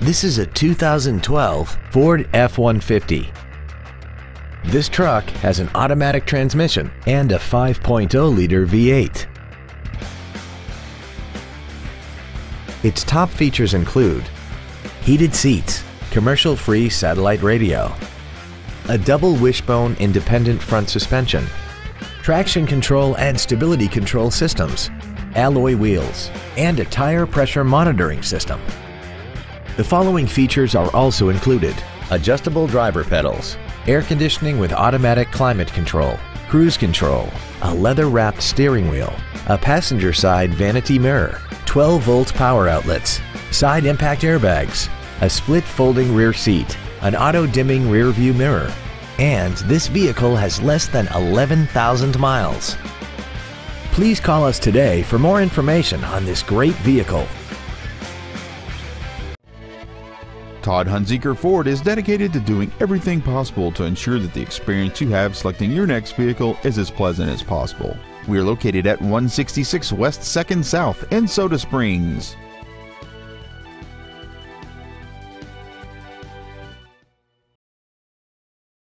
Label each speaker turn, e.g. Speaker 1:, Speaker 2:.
Speaker 1: This is a 2012 Ford F-150. This truck has an automatic transmission and a 5.0-liter V8. Its top features include heated seats, commercial-free satellite radio, a double wishbone independent front suspension, traction control and stability control systems, alloy wheels, and a tire pressure monitoring system. The following features are also included. Adjustable driver pedals, air conditioning with automatic climate control, cruise control, a leather-wrapped steering wheel, a passenger side vanity mirror, 12-volt power outlets, side impact airbags, a split folding rear seat, an auto-dimming rear view mirror, and this vehicle has less than 11,000 miles. Please call us today for more information on this great vehicle.
Speaker 2: Todd Hunzeker Ford is dedicated to doing everything possible to ensure that the experience you have selecting your next vehicle is as pleasant as possible. We are located at 166 West 2nd South in Soda Springs.